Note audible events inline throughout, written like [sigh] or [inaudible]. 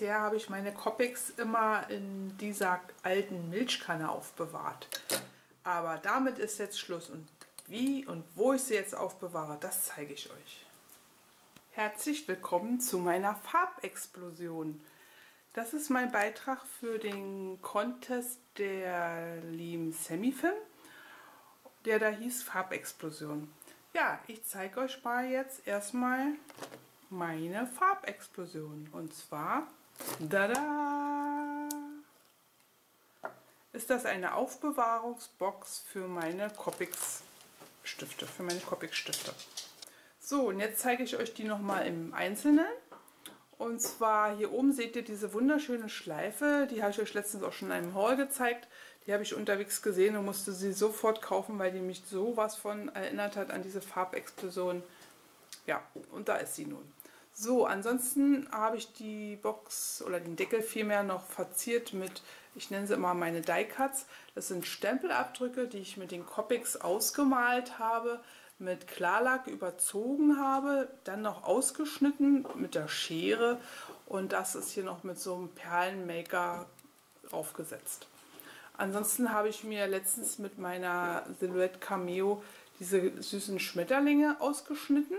bisher habe ich meine Copics immer in dieser alten Milchkanne aufbewahrt. Aber damit ist jetzt Schluss und wie und wo ich sie jetzt aufbewahre, das zeige ich euch. Herzlich willkommen zu meiner Farbexplosion. Das ist mein Beitrag für den Contest der lieben Semifilm, der da hieß Farbexplosion. Ja, ich zeige euch mal jetzt erstmal meine Farbexplosion. Und zwar, da ist das eine Aufbewahrungsbox für meine Copics Stifte, für meine Copic Stifte. So, und jetzt zeige ich euch die nochmal im Einzelnen. Und zwar hier oben seht ihr diese wunderschöne Schleife. Die habe ich euch letztens auch schon in einem Haul gezeigt. Die habe ich unterwegs gesehen und musste sie sofort kaufen, weil die mich sowas von erinnert hat an diese Farbexplosion. Ja, und da ist sie nun. So, ansonsten habe ich die Box oder den Deckel vielmehr noch verziert mit, ich nenne sie immer meine Die Cuts. Das sind Stempelabdrücke, die ich mit den Copics ausgemalt habe, mit Klarlack überzogen habe, dann noch ausgeschnitten mit der Schere und das ist hier noch mit so einem Perlenmaker aufgesetzt. Ansonsten habe ich mir letztens mit meiner Silhouette Cameo diese süßen Schmetterlinge ausgeschnitten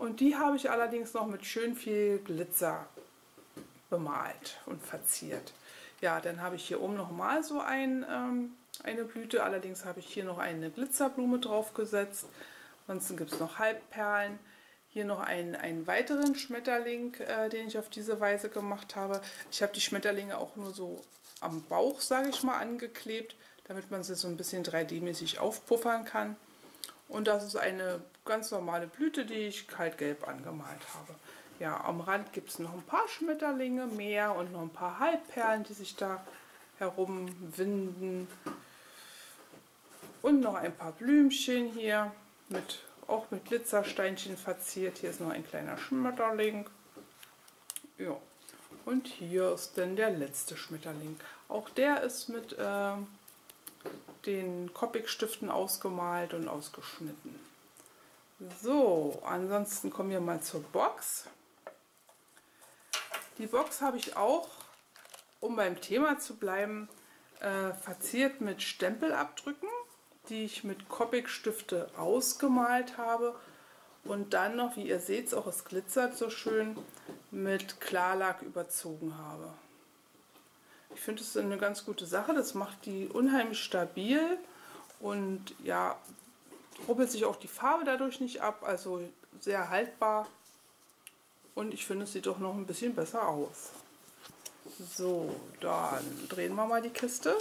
und die habe ich allerdings noch mit schön viel Glitzer bemalt und verziert. Ja, dann habe ich hier oben nochmal so ein, ähm, eine Blüte. Allerdings habe ich hier noch eine Glitzerblume draufgesetzt. Ansonsten gibt es noch Halbperlen. Hier noch einen, einen weiteren Schmetterling, äh, den ich auf diese Weise gemacht habe. Ich habe die Schmetterlinge auch nur so am Bauch, sage ich mal, angeklebt, damit man sie so ein bisschen 3D-mäßig aufpuffern kann. Und das ist eine ganz normale Blüte, die ich kaltgelb angemalt habe. Ja, am Rand gibt es noch ein paar Schmetterlinge mehr und noch ein paar Halbperlen, die sich da herumwinden. Und noch ein paar Blümchen hier, mit, auch mit Glitzersteinchen verziert. Hier ist noch ein kleiner Schmetterling. Ja, und hier ist dann der letzte Schmetterling. Auch der ist mit... Äh, den Copic-Stiften ausgemalt und ausgeschnitten. So, ansonsten kommen wir mal zur Box. Die Box habe ich auch, um beim Thema zu bleiben, äh, verziert mit Stempelabdrücken, die ich mit Copic-Stifte ausgemalt habe. Und dann noch, wie ihr seht, auch es glitzert so schön, mit Klarlack überzogen habe. Ich finde es eine ganz gute Sache. Das macht die unheimlich stabil und ja, rubbelt sich auch die Farbe dadurch nicht ab. Also sehr haltbar und ich finde es sieht doch noch ein bisschen besser aus. So, dann drehen wir mal die Kiste.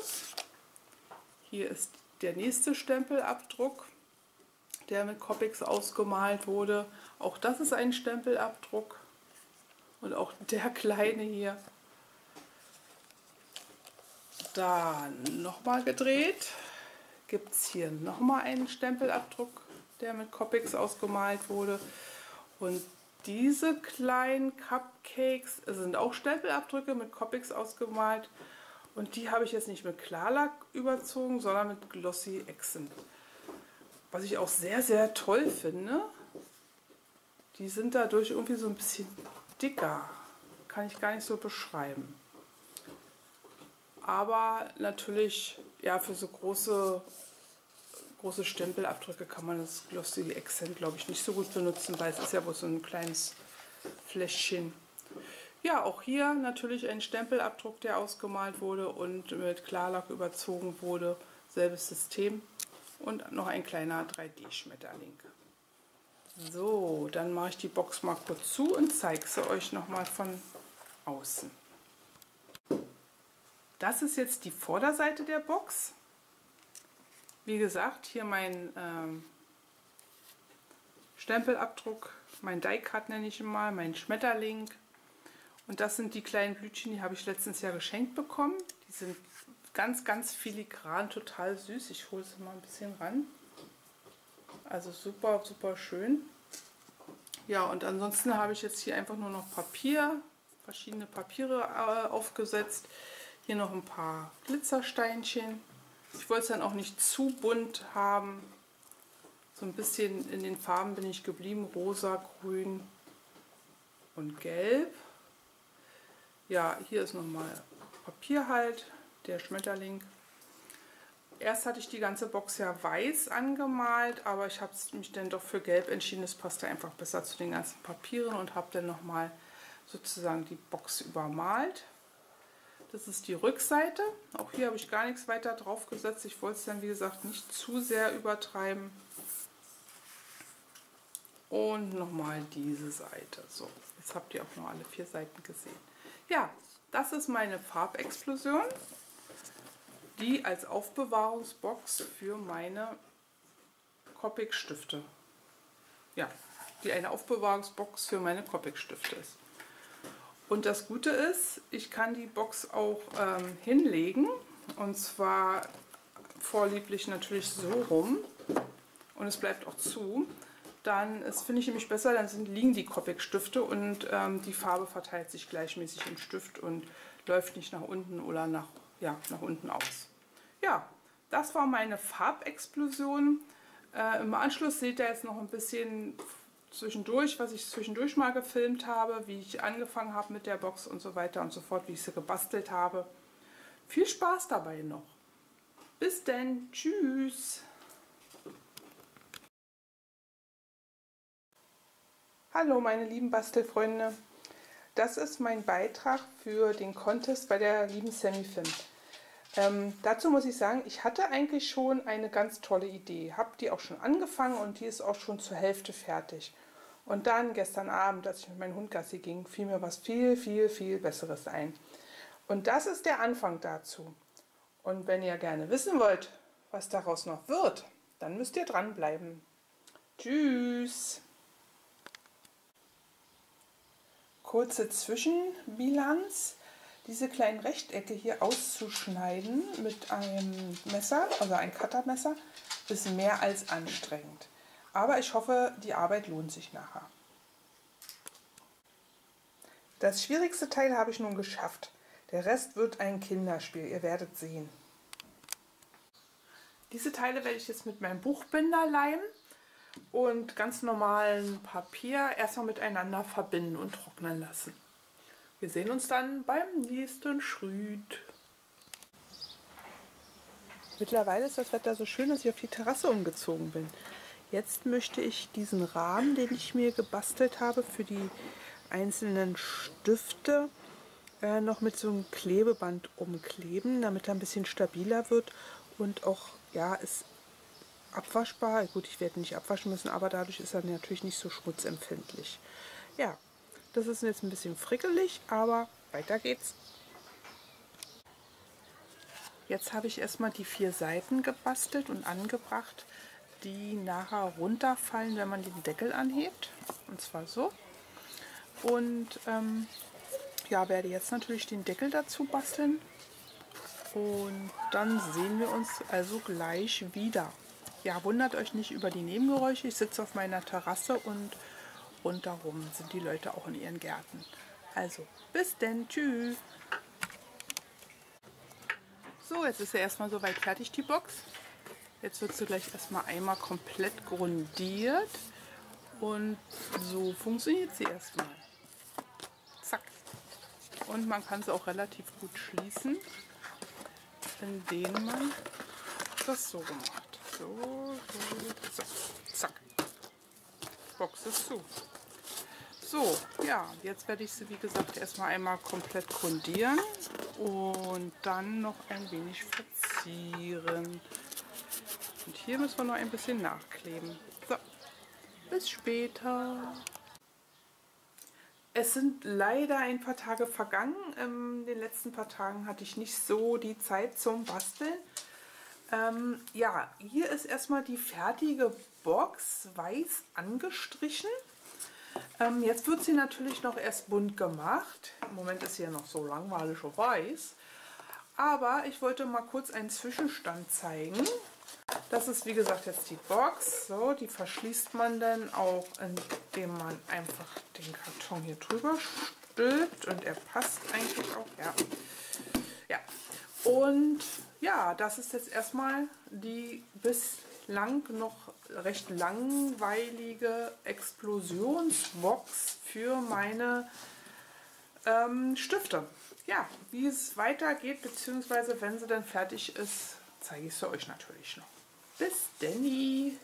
Hier ist der nächste Stempelabdruck, der mit Copics ausgemalt wurde. Auch das ist ein Stempelabdruck. Und auch der [laughs] kleine hier dann nochmal gedreht. Gibt es hier nochmal einen Stempelabdruck, der mit Copics ausgemalt wurde. Und diese kleinen Cupcakes sind auch Stempelabdrücke mit Copics ausgemalt. Und die habe ich jetzt nicht mit Klarlack überzogen, sondern mit Glossy Accent. Was ich auch sehr, sehr toll finde. Die sind dadurch irgendwie so ein bisschen dicker. Kann ich gar nicht so beschreiben. Aber natürlich, ja, für so große, große Stempelabdrücke kann man das Glossy Accent, glaube ich, nicht so gut benutzen, weil es ist ja wohl so ein kleines Fläschchen. Ja, auch hier natürlich ein Stempelabdruck, der ausgemalt wurde und mit Klarlack überzogen wurde. Selbes System. Und noch ein kleiner 3D-Schmetterling. So, dann mache ich die Box mal kurz zu und zeige sie euch nochmal von außen. Das ist jetzt die Vorderseite der Box. Wie gesagt, hier mein ähm, Stempelabdruck, mein Die-Cut nenne ich ihn mal, mein Schmetterling. Und das sind die kleinen Blütchen, die habe ich letztens ja geschenkt bekommen. Die sind ganz, ganz filigran, total süß. Ich hole sie mal ein bisschen ran. Also super, super schön. Ja, und ansonsten habe ich jetzt hier einfach nur noch Papier, verschiedene Papiere äh, aufgesetzt. Hier noch ein paar Glitzersteinchen. Ich wollte es dann auch nicht zu bunt haben. So ein bisschen in den Farben bin ich geblieben. Rosa, grün und gelb. Ja, hier ist nochmal Papier halt, der Schmetterling. Erst hatte ich die ganze Box ja weiß angemalt, aber ich habe mich dann doch für gelb entschieden. Es passte einfach besser zu den ganzen Papieren und habe dann nochmal sozusagen die Box übermalt. Das ist die Rückseite. Auch hier habe ich gar nichts weiter drauf gesetzt. Ich wollte es dann, wie gesagt, nicht zu sehr übertreiben. Und nochmal diese Seite. So, jetzt habt ihr auch noch alle vier Seiten gesehen. Ja, das ist meine Farbexplosion, die als Aufbewahrungsbox für meine Copic-Stifte, ja, die eine Aufbewahrungsbox für meine Copic-Stifte ist. Und das Gute ist, ich kann die Box auch ähm, hinlegen und zwar vorlieblich natürlich so rum und es bleibt auch zu. Dann finde ich nämlich besser, dann sind, liegen die Copic-Stifte und ähm, die Farbe verteilt sich gleichmäßig im Stift und läuft nicht nach unten oder nach, ja, nach unten aus. Ja, das war meine Farbexplosion. Äh, Im Anschluss seht ihr jetzt noch ein bisschen zwischendurch, was ich zwischendurch mal gefilmt habe, wie ich angefangen habe mit der Box und so weiter und so fort, wie ich sie gebastelt habe. Viel Spaß dabei noch. Bis denn, tschüss. Hallo meine lieben Bastelfreunde. Das ist mein Beitrag für den Contest bei der lieben Sammy Finn. Ähm, dazu muss ich sagen, ich hatte eigentlich schon eine ganz tolle Idee. Habe die auch schon angefangen und die ist auch schon zur Hälfte fertig. Und dann gestern Abend, als ich mit meinem Hund Gassi ging, fiel mir was viel, viel, viel Besseres ein. Und das ist der Anfang dazu. Und wenn ihr gerne wissen wollt, was daraus noch wird, dann müsst ihr dranbleiben. Tschüss! Kurze Zwischenbilanz diese kleinen Rechtecke hier auszuschneiden mit einem Messer, also ein Cuttermesser, ist mehr als anstrengend. Aber ich hoffe, die Arbeit lohnt sich nachher. Das schwierigste Teil habe ich nun geschafft. Der Rest wird ein Kinderspiel, ihr werdet sehen. Diese Teile werde ich jetzt mit meinem Buchbinder leimen und ganz normalen Papier erstmal miteinander verbinden und trocknen lassen. Wir sehen uns dann beim nächsten Schrüt. Mittlerweile ist das Wetter so schön, dass ich auf die Terrasse umgezogen bin. Jetzt möchte ich diesen Rahmen, den ich mir gebastelt habe für die einzelnen Stifte, äh, noch mit so einem Klebeband umkleben, damit er ein bisschen stabiler wird und auch, ja, ist abwaschbar. Gut, ich werde nicht abwaschen müssen, aber dadurch ist er natürlich nicht so schmutzempfindlich. Ja, das ist jetzt ein bisschen frickelig, aber weiter geht's. Jetzt habe ich erstmal die vier Seiten gebastelt und angebracht, die nachher runterfallen, wenn man den Deckel anhebt. Und zwar so. Und ähm, ja, werde jetzt natürlich den Deckel dazu basteln. Und dann sehen wir uns also gleich wieder. Ja, wundert euch nicht über die Nebengeräusche. Ich sitze auf meiner Terrasse und rundherum sind die Leute auch in ihren Gärten. Also, bis denn. Tschüss. So, jetzt ist ja erstmal soweit fertig, die Box. Jetzt wird sie gleich erstmal einmal komplett grundiert. Und so funktioniert sie erstmal. Zack. Und man kann sie auch relativ gut schließen, indem man das so macht. So, so. Box ist zu. So, ja, jetzt werde ich sie wie gesagt erstmal einmal komplett grundieren und dann noch ein wenig verzieren. Und hier müssen wir noch ein bisschen nachkleben. So, bis später. Es sind leider ein paar Tage vergangen. In den letzten paar Tagen hatte ich nicht so die Zeit zum Basteln. Ähm, ja, hier ist erstmal die fertige Box weiß angestrichen. Ähm, jetzt wird sie natürlich noch erst bunt gemacht. Im Moment ist sie ja noch so langweilig und weiß. Aber ich wollte mal kurz einen Zwischenstand zeigen. Das ist wie gesagt jetzt die Box. So, die verschließt man dann auch, indem man einfach den Karton hier drüber stülpt. Und er passt eigentlich auch. Ja. ja. Und ja, das ist jetzt erstmal die bislang noch recht langweilige Explosionsbox für meine ähm, Stifte. Ja, wie es weitergeht, beziehungsweise wenn sie dann fertig ist, zeige ich es euch natürlich noch. Bis Danny!